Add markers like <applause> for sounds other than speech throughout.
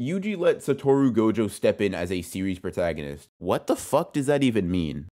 Yuji let Satoru Gojo step in as a series protagonist. What the fuck does that even mean?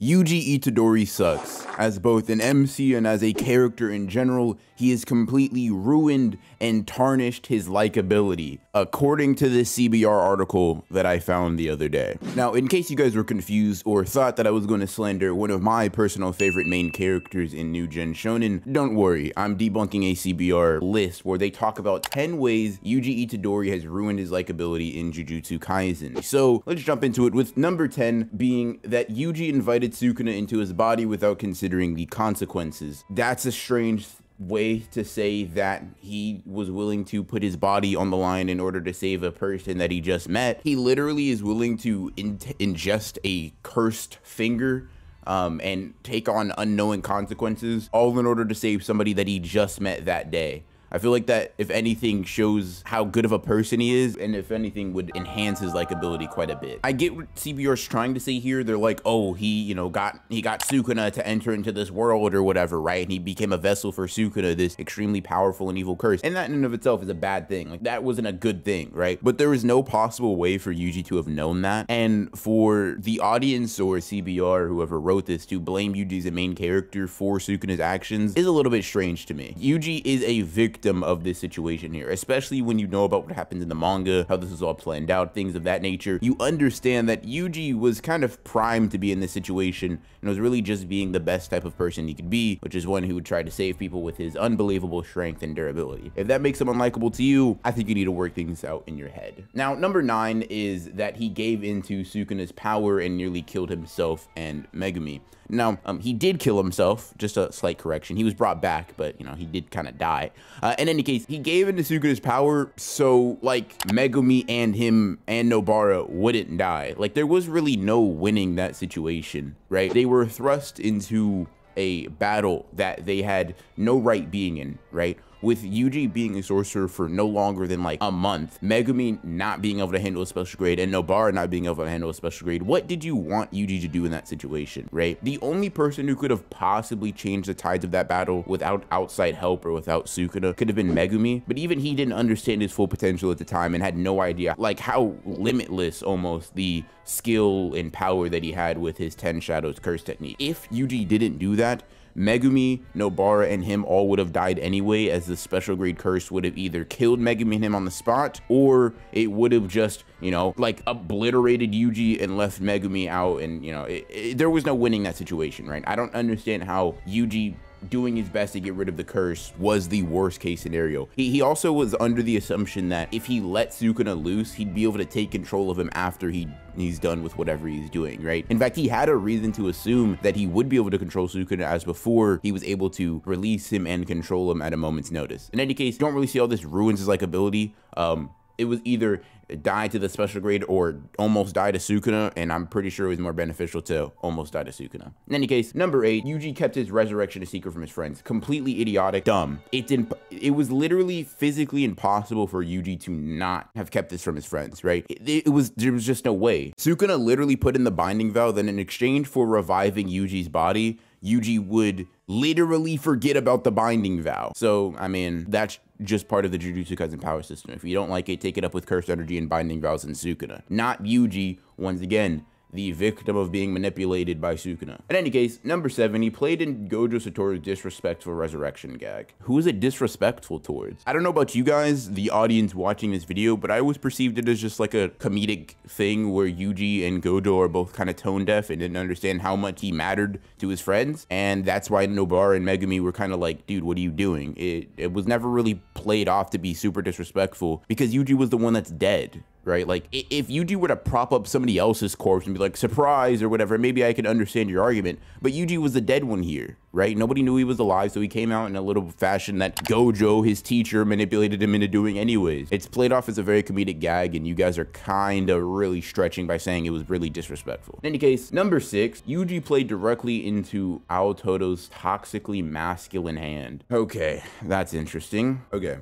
Yuji Itadori sucks. As both an MC and as a character in general, he has completely ruined and tarnished his likability, according to this CBR article that I found the other day. Now, in case you guys were confused or thought that I was going to slander one of my personal favorite main characters in New Gen Shonen, don't worry, I'm debunking a CBR list where they talk about 10 ways Yuji Itadori has ruined his likability in Jujutsu Kaisen. So, let's jump into it with number 10 being that Yuji invited Sukuna into his body without considering considering the consequences. That's a strange way to say that he was willing to put his body on the line in order to save a person that he just met. He literally is willing to in ingest a cursed finger um, and take on unknowing consequences, all in order to save somebody that he just met that day. I feel like that, if anything, shows how good of a person he is, and if anything, would enhance his likability quite a bit. I get what CBR's trying to say here. They're like, oh, he, you know, got he got Sukuna to enter into this world or whatever, right? And he became a vessel for Sukuna, this extremely powerful and evil curse. And that in and of itself is a bad thing. Like that wasn't a good thing, right? But there was no possible way for Yuji to have known that. And for the audience or CBR, whoever wrote this, to blame Yuji as a main character for Sukuna's actions is a little bit strange to me. Yuji is a victim victim of this situation here, especially when you know about what happens in the manga, how this is all planned out, things of that nature. You understand that Yuji was kind of primed to be in this situation and was really just being the best type of person he could be, which is one who would try to save people with his unbelievable strength and durability. If that makes him unlikable to you, I think you need to work things out in your head. Now, number nine is that he gave into Sukuna's power and nearly killed himself and Megumi. Now, um, he did kill himself, just a slight correction. He was brought back, but, you know, he did kind of die. Uh, in any case, he gave into Sukuna's power so, like, Megumi and him and Nobara wouldn't die. Like, there was really no winning that situation, right? They were thrust into a battle that they had no right being in, right? With Yuji being a sorcerer for no longer than like a month, Megumi not being able to handle a special grade, and Nobara not being able to handle a special grade, what did you want Yuji to do in that situation, right? The only person who could have possibly changed the tides of that battle without outside help or without Sukuna could have been Megumi, but even he didn't understand his full potential at the time and had no idea like how limitless almost the skill and power that he had with his 10 shadows curse technique. If Yuji didn't do that, Megumi, Nobara, and him all would have died anyway, as the special grade curse would have either killed Megumi and him on the spot, or it would have just, you know, like obliterated Yuji and left Megumi out. And, you know, it, it, there was no winning that situation, right? I don't understand how Yuji doing his best to get rid of the curse was the worst case scenario. He, he also was under the assumption that if he let Sukuna loose, he'd be able to take control of him after he he's done with whatever he's doing, right? In fact, he had a reason to assume that he would be able to control Sukuna as before he was able to release him and control him at a moment's notice. In any case, don't really see all this ruins his likability. Um, it was either die to the special grade or almost die to Sukuna, and I'm pretty sure it was more beneficial to almost die to Sukuna. In any case, number eight, Yuji kept his resurrection a secret from his friends. Completely idiotic, dumb. It didn't. It was literally physically impossible for Yuji to not have kept this from his friends, right? It, it was there was just no way. Sukuna literally put in the binding vow, then in exchange for reviving Yuji's body, Yuji would literally forget about the binding vow. So, I mean, that's just part of the Jujutsu Kaisen power system. If you don't like it, take it up with Cursed Energy and Binding Vows and Sukuna. Not Yuji, once again, the victim of being manipulated by Sukuna. In any case, number seven, he played in Gojo Satoru's disrespectful resurrection gag. Who is it disrespectful towards? I don't know about you guys, the audience watching this video, but I always perceived it as just like a comedic thing where Yuji and Gojo are both kind of tone deaf and didn't understand how much he mattered to his friends. And that's why Nobara and Megumi were kind of like, dude, what are you doing? It, it was never really played off to be super disrespectful because Yuji was the one that's dead right? Like if Yuji were to prop up somebody else's corpse and be like surprise or whatever, maybe I can understand your argument. But Yuji was the dead one here, right? Nobody knew he was alive, so he came out in a little fashion that Gojo, his teacher, manipulated him into doing anyways. It's played off as a very comedic gag, and you guys are kind of really stretching by saying it was really disrespectful. In any case, number six, Yuji played directly into Aoi Todo's toxically masculine hand. Okay, that's interesting. Okay.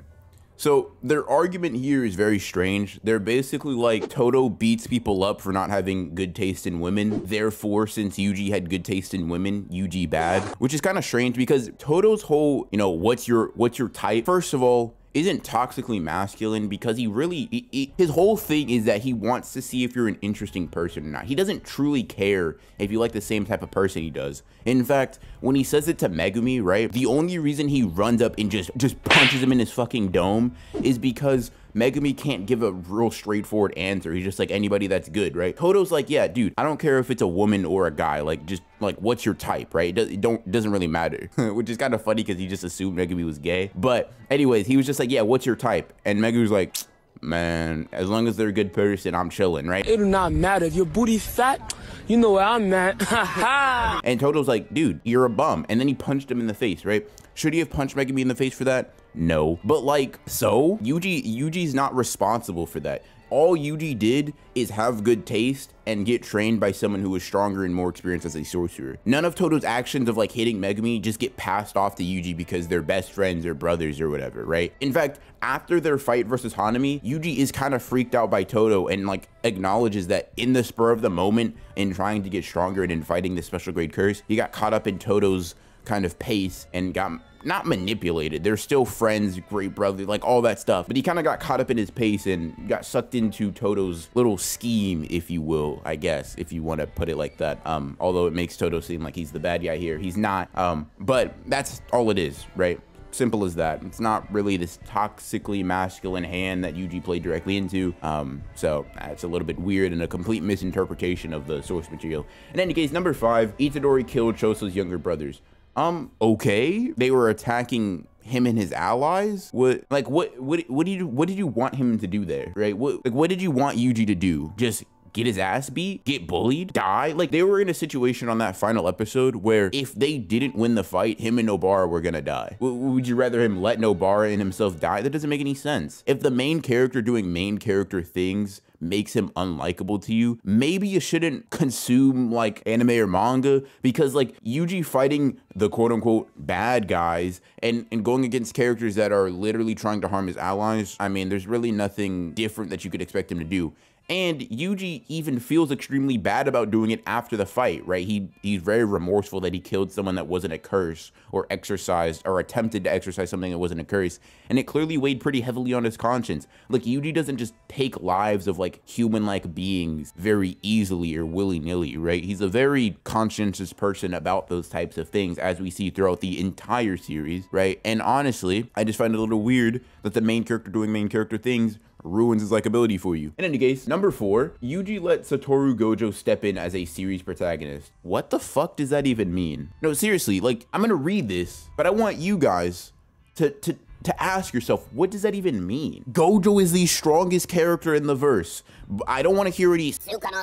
So their argument here is very strange. They're basically like Todo beats people up for not having good taste in women. Therefore, since Yuji had good taste in women, Yuji bad, which is kind of strange because Todo's whole, you know, what's your what's your type? First of all, isn't toxically masculine because he really, he, he, his whole thing is that he wants to see if you're an interesting person or not. He doesn't truly care if you like the same type of person he does. In fact, when he says it to Megumi, right, the only reason he runs up and just, just punches him in his fucking dome is because Megumi can't give a real straightforward answer. He's just like anybody that's good, right? Todo's like, yeah, dude, I don't care if it's a woman or a guy. Like, just like, what's your type, right? It, it don't doesn't really matter, <laughs> which is kind of funny because he just assumed Megumi was gay. But anyways, he was just like, yeah, what's your type? And Megumi was like, man, as long as they're a good person, I'm chilling, right? It do not matter if your booty fat. You know where I'm at. <laughs> and Todo's like, dude, you're a bum. And then he punched him in the face, right? Should he have punched Megumi in the face for that? No. But like, so Yuji, Yuji's not responsible for that. All Yuji did is have good taste and get trained by someone who is stronger and more experienced as a sorcerer. None of Todo's actions of like hitting Megumi just get passed off to Yuji because they're best friends or brothers or whatever, right? In fact, after their fight versus Hanami, Yuji is kind of freaked out by Todo and like acknowledges that in the spur of the moment in trying to get stronger and in fighting the special grade curse, he got caught up in Todo's kind of pace and got not manipulated. They're still friends, great brother, like all that stuff. But he kind of got caught up in his pace and got sucked into Todo's little scheme, if you will, I guess, if you want to put it like that. Um, although it makes Todo seem like he's the bad guy here. He's not. Um, but that's all it is, right? Simple as that. It's not really this toxically masculine hand that Yuji played directly into. Um, so that's a little bit weird and a complete misinterpretation of the source material. In any case, number five, Itadori killed Choso's younger brothers um, okay. They were attacking him and his allies. What, like, what, what, what did you, what did you want him to do there, right? What, like, what did you want Yuji to do? Just get his ass beat, get bullied, die. Like they were in a situation on that final episode where if they didn't win the fight, him and Nobara were gonna die. W would you rather him let Nobara and himself die? That doesn't make any sense. If the main character doing main character things makes him unlikable to you, maybe you shouldn't consume like anime or manga because like Yuji fighting the quote unquote bad guys and, and going against characters that are literally trying to harm his allies, I mean, there's really nothing different that you could expect him to do. And Yuji even feels extremely bad about doing it after the fight, right? He he's very remorseful that he killed someone that wasn't a curse or exorcised or attempted to exorcise something that wasn't a curse. And it clearly weighed pretty heavily on his conscience. Like Yuji doesn't just take lives of like human-like beings very easily or willy-nilly, right? He's a very conscientious person about those types of things as we see throughout the entire series, right? And honestly, I just find it a little weird that the main character doing main character things ruins his likability for you. In any case, number four, Yuji let Satoru Gojo step in as a series protagonist. What the fuck does that even mean? No, seriously, like, I'm gonna read this, but I want you guys to, to, to ask yourself, what does that even mean? Gojo is the strongest character in the verse. I don't want to hear any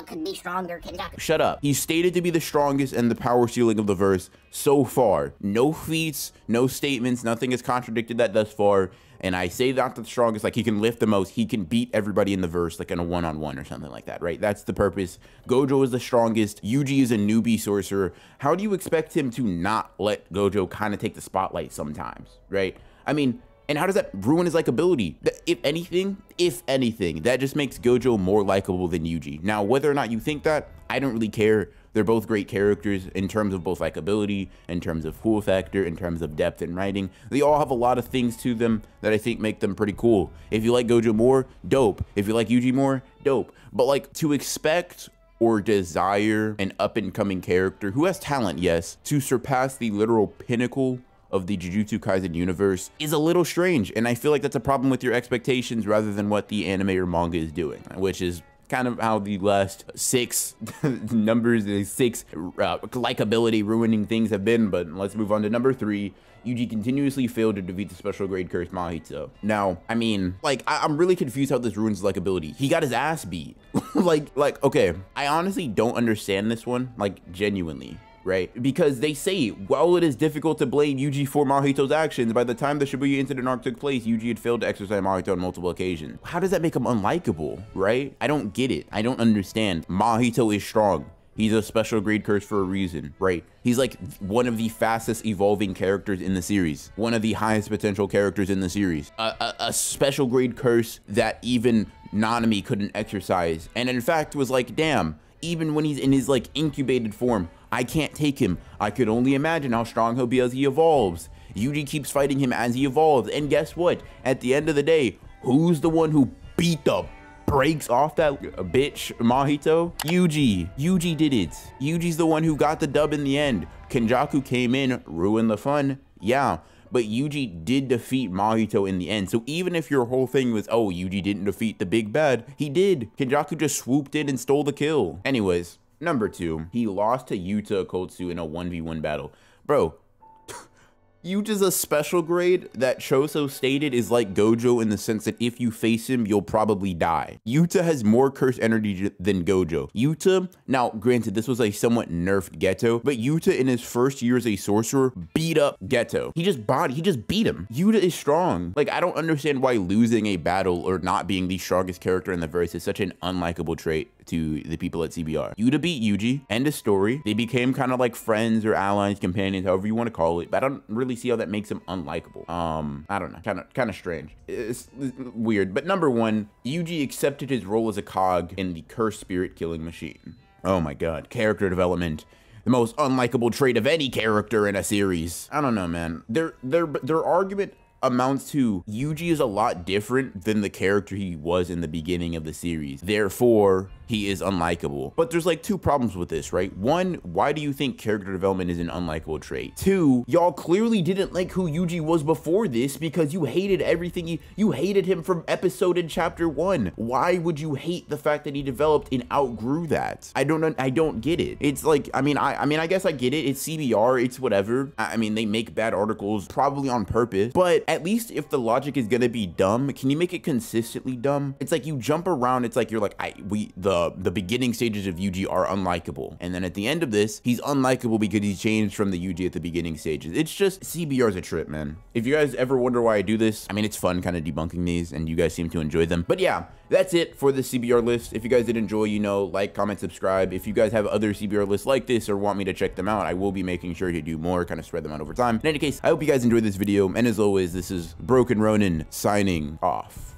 could be stronger. Shut up. He's stated to be the strongest and the power ceiling of the verse so far. No feats, no statements, nothing has contradicted that thus far. And I say not the strongest, like he can lift the most, he can beat everybody in the verse, like in a one on one or something like that, right? That's the purpose. Gojo is the strongest. Yuji is a newbie sorcerer. How do you expect him to not let Gojo kind of take the spotlight sometimes, right? I mean, and how does that ruin his likability? If anything, if anything, that just makes Gojo more likable than Yuji. Now, whether or not you think that, I don't really care. They're both great characters in terms of both likability, in terms of cool factor, in terms of depth in writing. They all have a lot of things to them that I think make them pretty cool. If you like Gojo more, dope. If you like Yuji more, dope. But like to expect or desire an up and coming character who has talent, yes, to surpass the literal pinnacle of the Jujutsu Kaisen universe is a little strange. And I feel like that's a problem with your expectations rather than what the anime or manga is doing, which is kind of how the last six <laughs> numbers, the six uh, likability ruining things have been. But let's move on to number three. Yuji continuously failed to defeat the special grade curse Mahito. Now, I mean, like, I am really confused how this ruins likability. He got his ass beat. <laughs> like, like, okay, I honestly don't understand this one, like, genuinely right? Because they say, while it is difficult to blame Yuji for Mahito's actions, by the time the Shibuya incident arc took place, Yuji had failed to exorcise Mahito on multiple occasions. How does that make him unlikable, right? I don't get it. I don't understand. Mahito is strong. He's a special grade curse for a reason, right? He's like one of the fastest evolving characters in the series, one of the highest potential characters in the series. A, a, a special grade curse that even Nanami couldn't exorcise. And in fact was like, damn, even when he's in his like incubated form, I can't take him. I could only imagine how strong he'll be as he evolves. Yuji keeps fighting him as he evolves. And guess what? At the end of the day, who's the one who beat the breaks off that bitch Mahito? Yuji. Yuji did it. Yuji's the one who got the dub in the end. Kenjaku came in, ruined the fun. Yeah, but Yuji did defeat Mahito in the end. So even if your whole thing was, oh, Yuji didn't defeat the big bad, he did. Kenjaku just swooped in and stole the kill. Anyways, number two, he lost to Yuta Okkotsu in a 1v1 battle. Bro, <laughs> Yuta's a special grade that Choso stated is like Gojo in the sense that if you face him, you'll probably die. Yuta has more curse energy than Gojo. Yuta, now granted, this was a somewhat nerfed Geto, but Yuta in his first year as a sorcerer beat up Geto. He just body, he just beat him. Yuta is strong. Like, I don't understand why losing a battle or not being the strongest character in the verse is such an unlikable trait to the people at CBR. Yuta beat Yuji, end of story. They became kind of like friends or allies, companions, however you want to call it, but I don't really see how that makes him unlikable. Um, I don't know, kind of kind of strange. It's, it's weird. But number one, Yuji accepted his role as a cog in the cursed spirit killing machine. Oh my god, character development the most unlikable trait of any character in a series. I don't know, man. Their their their argument amounts to Yuji is a lot different than the character he was in the beginning of the series. Therefore, he is unlikable. But there's like two problems with this, right? One, why do you think character development is an unlikable trait? Two, y'all clearly didn't like who Yuji was before this because you hated everything. You, you hated him from episode in chapter one. Why would you hate the fact that he developed and outgrew that? I don't I don't get it. It's like, I mean, I, I mean, I guess I get it. It's CBR, it's whatever. I mean, they make bad articles probably on purpose, but at least if the logic is gonna be dumb, can you make it consistently dumb? It's like you jump around, it's like you're like, I we the the beginning stages of Yuji are unlikable. And then at the end of this, he's unlikable because he's changed from the Yuji at the beginning stages. It's just CBR's a trip, man. If you guys ever wonder why I do this, I mean, it's fun kind of debunking these and you guys seem to enjoy them. But yeah, that's it for the CBR list. If you guys did enjoy, you know, like, comment, subscribe. If you guys have other CBR lists like this or want me to check them out, I will be making sure to do more, kind of spread them out over time. In any case, I hope you guys enjoyed this video. And as always, this is Broken Ronin signing off.